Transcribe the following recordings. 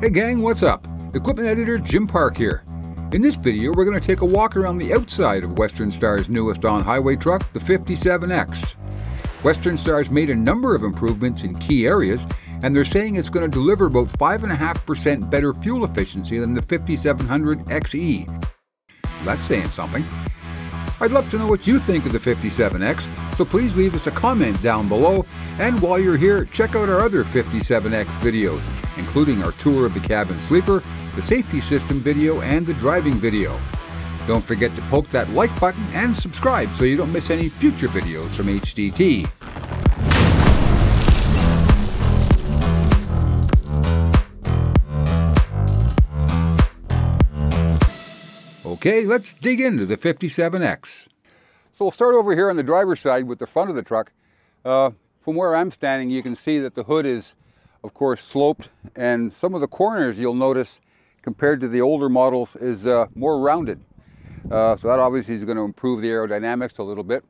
Hey gang, what's up? Equipment editor Jim Park here. In this video, we're going to take a walk around the outside of Western Star's newest on-highway truck, the 57X. Western Star's made a number of improvements in key areas, and they're saying it's going to deliver about 5.5% better fuel efficiency than the 5700 XE. That's saying something. I'd love to know what you think of the 57X, so please leave us a comment down below. And while you're here, check out our other 57X videos, including our tour of the cabin sleeper, the safety system video, and the driving video. Don't forget to poke that like button and subscribe so you don't miss any future videos from HDT. Okay, let's dig into the 57X. So we'll start over here on the driver's side with the front of the truck. Uh, from where I'm standing, you can see that the hood is, of course, sloped, and some of the corners you'll notice, compared to the older models, is uh, more rounded. Uh, so that obviously is going to improve the aerodynamics a little bit.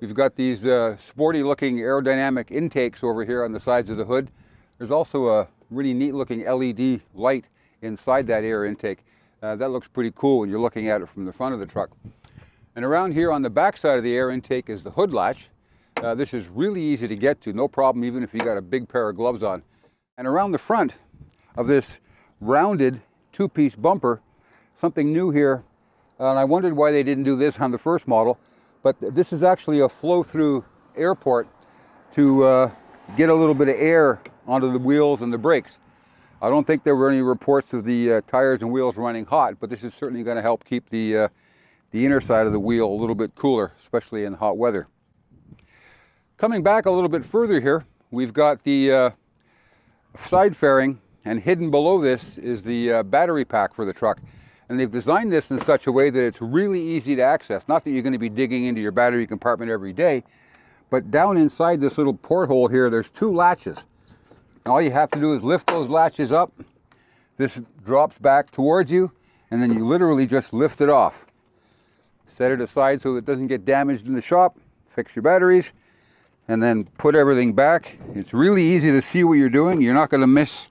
We've got these uh, sporty looking aerodynamic intakes over here on the sides of the hood. There's also a really neat looking LED light inside that air intake. Uh, that looks pretty cool when you're looking at it from the front of the truck. And around here on the back side of the air intake is the hood latch. Uh, this is really easy to get to, no problem even if you got a big pair of gloves on. And around the front of this rounded two-piece bumper, something new here, and I wondered why they didn't do this on the first model, but this is actually a flow-through air port to uh, get a little bit of air onto the wheels and the brakes. I don't think there were any reports of the uh, tires and wheels running hot, but this is certainly going to help keep the, uh, the inner side of the wheel a little bit cooler, especially in hot weather. Coming back a little bit further here, we've got the uh, side fairing, and hidden below this is the uh, battery pack for the truck. And they've designed this in such a way that it's really easy to access. Not that you're going to be digging into your battery compartment every day, but down inside this little porthole here, there's two latches all you have to do is lift those latches up. This drops back towards you, and then you literally just lift it off. Set it aside so it doesn't get damaged in the shop. Fix your batteries, and then put everything back. It's really easy to see what you're doing. You're not going to miss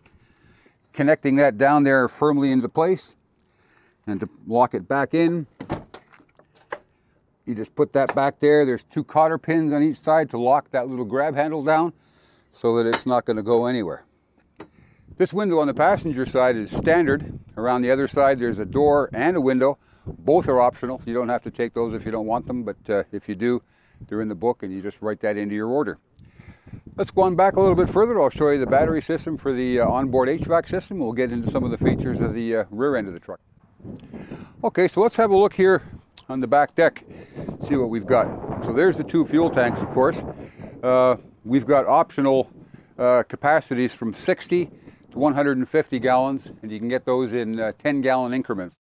connecting that down there firmly into place. And to lock it back in, you just put that back there. There's two cotter pins on each side to lock that little grab handle down so that it's not going to go anywhere. This window on the passenger side is standard. Around the other side there's a door and a window. Both are optional. You don't have to take those if you don't want them, but uh, if you do, they're in the book and you just write that into your order. Let's go on back a little bit further. I'll show you the battery system for the uh, onboard HVAC system. We'll get into some of the features of the uh, rear end of the truck. Okay, so let's have a look here on the back deck, see what we've got. So there's the two fuel tanks, of course. Uh, We've got optional uh, capacities from 60 to 150 gallons, and you can get those in uh, 10 gallon increments.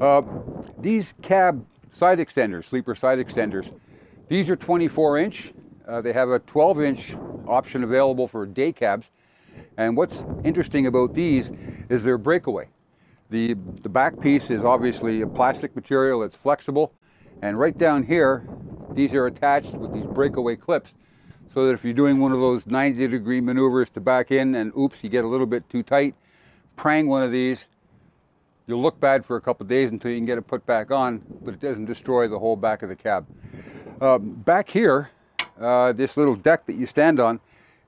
Uh, these cab side extenders, sleeper side extenders, these are 24 inch. Uh, they have a 12 inch option available for day cabs. And what's interesting about these is their breakaway. The, the back piece is obviously a plastic material, it's flexible. And right down here, these are attached with these breakaway clips so that if you're doing one of those 90 degree maneuvers to back in and oops, you get a little bit too tight, prang one of these, you'll look bad for a couple days until you can get it put back on, but it doesn't destroy the whole back of the cab. Uh, back here, uh, this little deck that you stand on,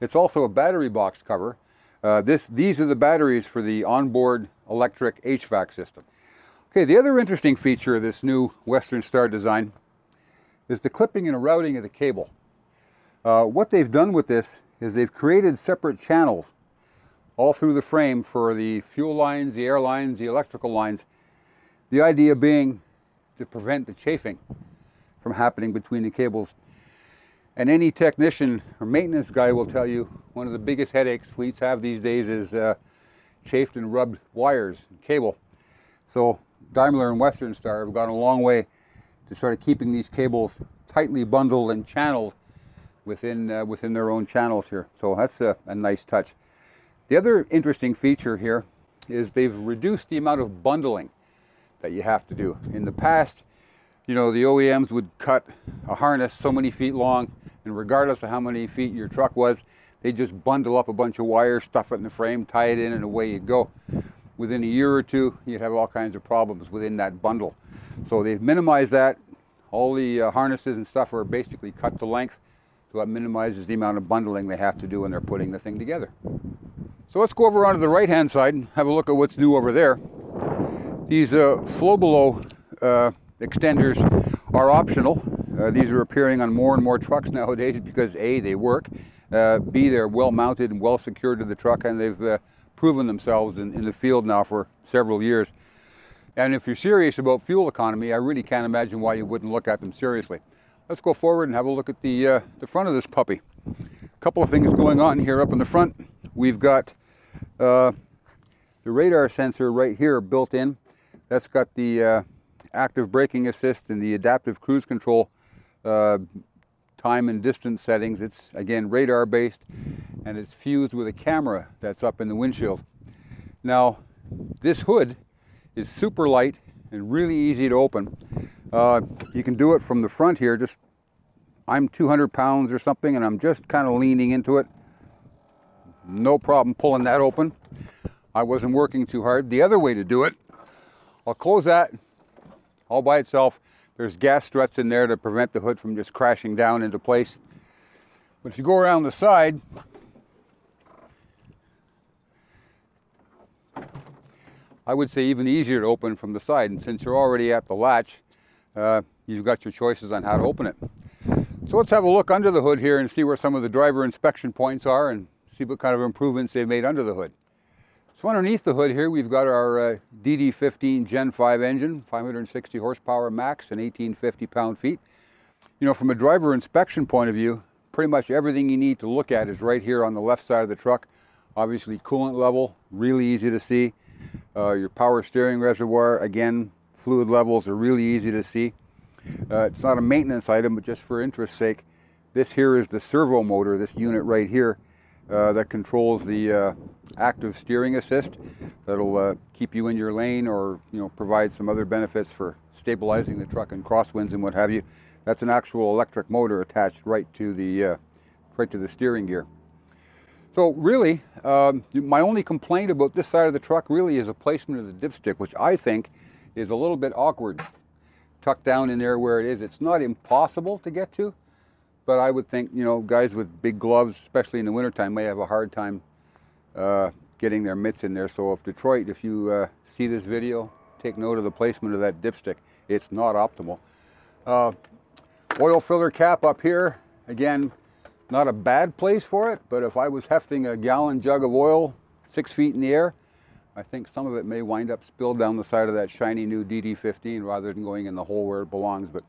it's also a battery box cover. Uh, this, these are the batteries for the onboard electric HVAC system. Okay, the other interesting feature of this new Western Star design is the clipping and routing of the cable. Uh, what they've done with this is they've created separate channels all through the frame for the fuel lines, the air lines, the electrical lines. The idea being to prevent the chafing from happening between the cables. And any technician or maintenance guy will tell you one of the biggest headaches fleets have these days is uh, chafed and rubbed wires and cable. So Daimler and Western Star have gone a long way to sort of keeping these cables tightly bundled and channeled within, uh, within their own channels here. So that's a, a nice touch. The other interesting feature here is they've reduced the amount of bundling that you have to do. In the past, you know, the OEMs would cut a harness so many feet long, and regardless of how many feet your truck was, they just bundle up a bunch of wire, stuff it in the frame, tie it in, and away you go. Within a year or two, you'd have all kinds of problems within that bundle. So they've minimized that. All the uh, harnesses and stuff are basically cut to length. So that minimizes the amount of bundling they have to do when they're putting the thing together. So let's go over onto the right hand side and have a look at what's new over there. These uh, flow below uh, extenders are optional. Uh, these are appearing on more and more trucks nowadays because A, they work, uh, B, they're well mounted and well secured to the truck and they've uh, proven themselves in, in the field now for several years. And if you're serious about fuel economy, I really can't imagine why you wouldn't look at them seriously. Let's go forward and have a look at the, uh, the front of this puppy. A couple of things going on here up in the front. We've got uh, the radar sensor right here built in. That's got the uh, active braking assist and the adaptive cruise control uh, time and distance settings. It's again radar based and it's fused with a camera that's up in the windshield. Now this hood is super light and really easy to open. Uh, you can do it from the front here. Just I'm 200 pounds or something and I'm just kind of leaning into it. No problem pulling that open. I wasn't working too hard. The other way to do it, I'll close that all by itself. There's gas struts in there to prevent the hood from just crashing down into place. But if you go around the side, I would say even easier to open from the side. And since you're already at the latch, uh, you've got your choices on how to open it. So let's have a look under the hood here and see where some of the driver inspection points are and see what kind of improvements they've made under the hood. So underneath the hood here, we've got our uh, DD15 Gen 5 engine, 560 horsepower max and 1850 pound-feet. You know, from a driver inspection point of view, pretty much everything you need to look at is right here on the left side of the truck. Obviously coolant level, really easy to see. Uh, your power steering reservoir, again, fluid levels are really easy to see. Uh, it's not a maintenance item, but just for interest's sake, this here is the servo motor, this unit right here, uh, that controls the uh, active steering assist. That'll uh, keep you in your lane or you know provide some other benefits for stabilizing the truck in crosswinds and what have you. That's an actual electric motor attached right to the uh, right to the steering gear. So really, um, my only complaint about this side of the truck really is the placement of the dipstick, which I think is a little bit awkward. Tucked down in there where it is. It's not impossible to get to, but I would think, you know, guys with big gloves, especially in the wintertime, may have a hard time uh, getting their mitts in there. So if Detroit, if you uh, see this video, take note of the placement of that dipstick. It's not optimal. Uh, oil filler cap up here, again, not a bad place for it, but if I was hefting a gallon jug of oil six feet in the air, I think some of it may wind up spilled down the side of that shiny new DD15 rather than going in the hole where it belongs, but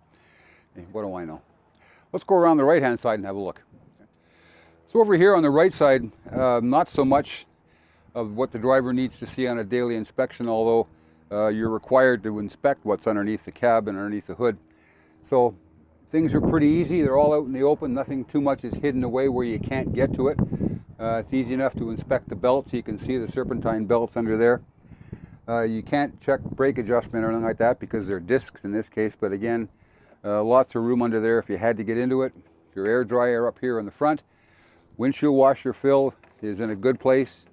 hey, what do I know? Let's go around the right-hand side and have a look. So over here on the right side, uh, not so much of what the driver needs to see on a daily inspection, although uh, you're required to inspect what's underneath the cab and underneath the hood. So Things are pretty easy. They're all out in the open. Nothing too much is hidden away where you can't get to it. Uh, it's easy enough to inspect the belts. You can see the serpentine belts under there. Uh, you can't check brake adjustment or anything like that because they're discs in this case. But again, uh, lots of room under there if you had to get into it. Your air dryer up here in the front. Windshield washer fill is in a good place.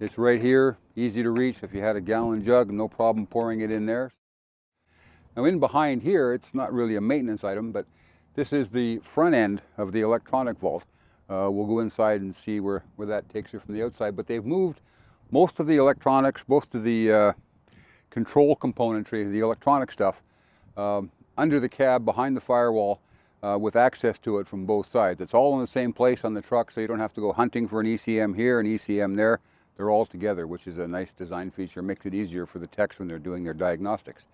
It's right here, easy to reach. If you had a gallon jug, no problem pouring it in there. Now in behind here, it's not really a maintenance item, but this is the front end of the electronic vault. Uh, we'll go inside and see where, where that takes you from the outside, but they've moved most of the electronics, most of the uh, control componentry, the electronic stuff, um, under the cab behind the firewall uh, with access to it from both sides. It's all in the same place on the truck, so you don't have to go hunting for an ECM here, an ECM there. They're all together, which is a nice design feature, makes it easier for the techs when they're doing their diagnostics.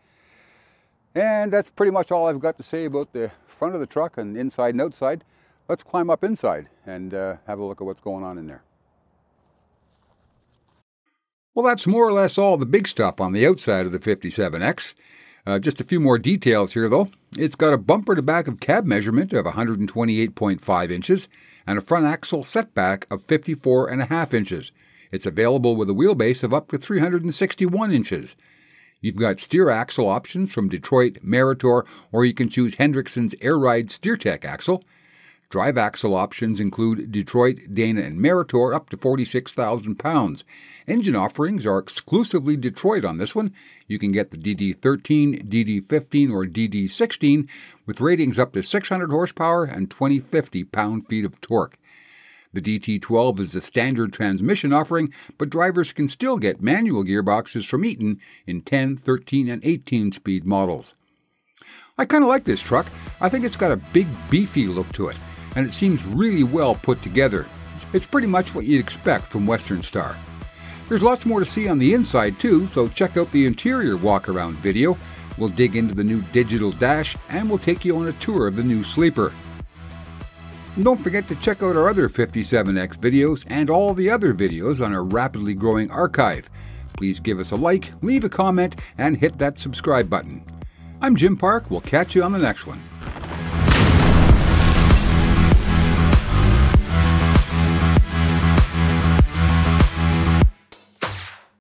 And that's pretty much all I've got to say about the front of the truck and inside and outside. Let's climb up inside and uh, have a look at what's going on in there. Well, that's more or less all the big stuff on the outside of the 57X. Uh, just a few more details here, though. It's got a bumper to back of cab measurement of 128.5 inches and a front axle setback of 54.5 inches. It's available with a wheelbase of up to 361 inches. You've got steer axle options from Detroit, Meritor, or you can choose Hendrickson's Air Ride Steertek axle. Drive axle options include Detroit, Dana, and Meritor up to 46,000 pounds. Engine offerings are exclusively Detroit on this one. You can get the DD13, DD15, or DD16 with ratings up to 600 horsepower and 2050 pound feet of torque. The DT12 is the standard transmission offering, but drivers can still get manual gearboxes from Eaton in 10, 13, and 18 speed models. I kind of like this truck. I think it's got a big, beefy look to it, and it seems really well put together. It's pretty much what you'd expect from Western Star. There's lots more to see on the inside too, so check out the interior walk around video. We'll dig into the new digital dash and we'll take you on a tour of the new sleeper. And don't forget to check out our other 57X videos and all the other videos on our rapidly growing archive. Please give us a like, leave a comment, and hit that subscribe button. I'm Jim Park. We'll catch you on the next one.